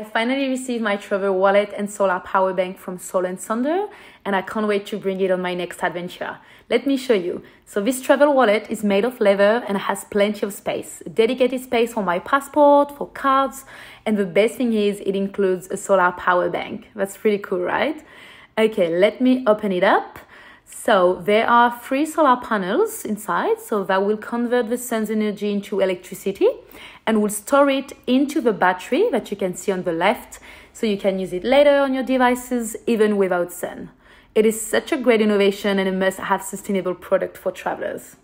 I finally received my travel wallet and solar power bank from Sol & Sunder and I can't wait to bring it on my next adventure. Let me show you. So this travel wallet is made of leather and has plenty of space. Dedicated space for my passport, for cards, and the best thing is it includes a solar power bank. That's pretty cool, right? Okay, let me open it up. So there are three solar panels inside, so that will convert the sun's energy into electricity and will store it into the battery that you can see on the left, so you can use it later on your devices even without sun. It is such a great innovation and a must have sustainable product for travelers.